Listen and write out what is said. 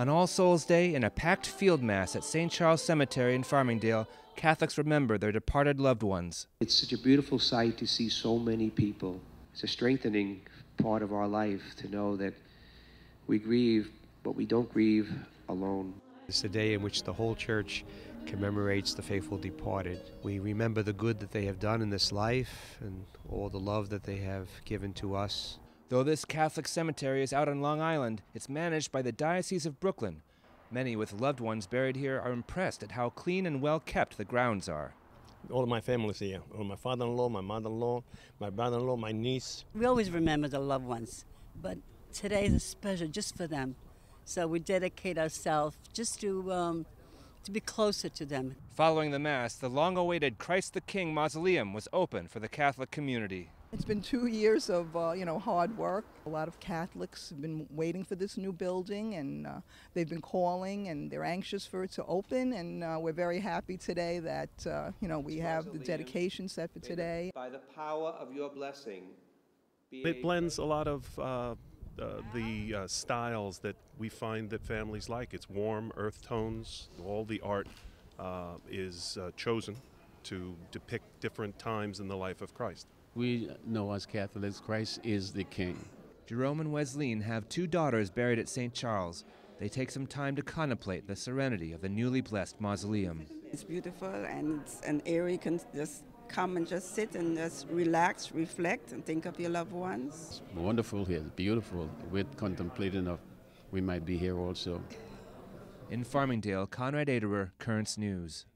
On All Souls Day, in a packed field mass at St. Charles Cemetery in Farmingdale, Catholics remember their departed loved ones. It's such a beautiful sight to see so many people. It's a strengthening part of our life to know that we grieve, but we don't grieve alone. It's the day in which the whole church commemorates the faithful departed. We remember the good that they have done in this life and all the love that they have given to us. Though this Catholic cemetery is out on Long Island, it's managed by the Diocese of Brooklyn. Many with loved ones buried here are impressed at how clean and well kept the grounds are. All of my family's here. All my father-in-law, my mother-in-law, my brother-in-law, my niece. We always remember the loved ones, but today is a special just for them. So we dedicate ourselves just to um, to be closer to them. Following the Mass, the long awaited Christ the King mausoleum was open for the Catholic community. It's been two years of uh, you know hard work. A lot of Catholics have been waiting for this new building, and uh, they've been calling, and they're anxious for it to open. And uh, we're very happy today that uh, you know we have the dedication set for today. By the power of your blessing, it blends a lot of uh, uh, the uh, styles that we find that families like. It's warm earth tones. All the art uh, is uh, chosen to depict different times in the life of Christ. We know as Catholics, Christ is the King. Jerome and Wesleyan have two daughters buried at St. Charles. They take some time to contemplate the serenity of the newly blessed mausoleum. It's beautiful and it's an area you can just come and just sit and just relax, reflect, and think of your loved ones. It's wonderful here, beautiful. We're contemplating of we might be here also. In Farmingdale, Konrad Aderer, Currents News.